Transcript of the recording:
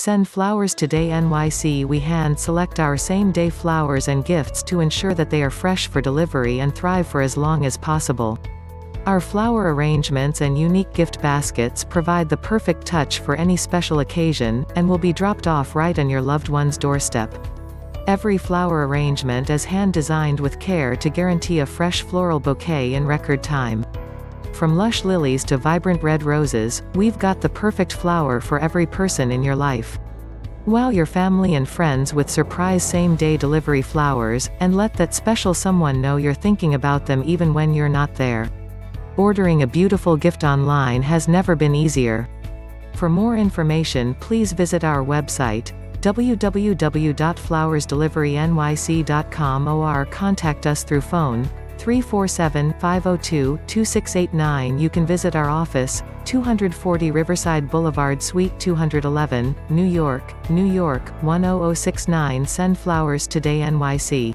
Send Flowers Today NYC We hand select our same-day flowers and gifts to ensure that they are fresh for delivery and thrive for as long as possible. Our flower arrangements and unique gift baskets provide the perfect touch for any special occasion, and will be dropped off right on your loved one's doorstep. Every flower arrangement is hand-designed with care to guarantee a fresh floral bouquet in record time. From lush lilies to vibrant red roses, we've got the perfect flower for every person in your life. Wow your family and friends with surprise same-day delivery flowers, and let that special someone know you're thinking about them even when you're not there. Ordering a beautiful gift online has never been easier. For more information please visit our website, www.flowersdeliverynyc.com or contact us through phone, 347-502-2689 You can visit our office, 240 Riverside Boulevard Suite 211, New York, New York, 10069 Send Flowers Today NYC.